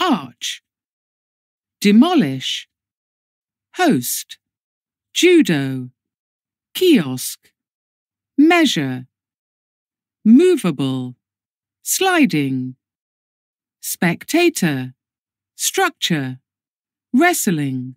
arch, demolish, host, judo, kiosk, measure, movable, sliding, spectator, structure, wrestling,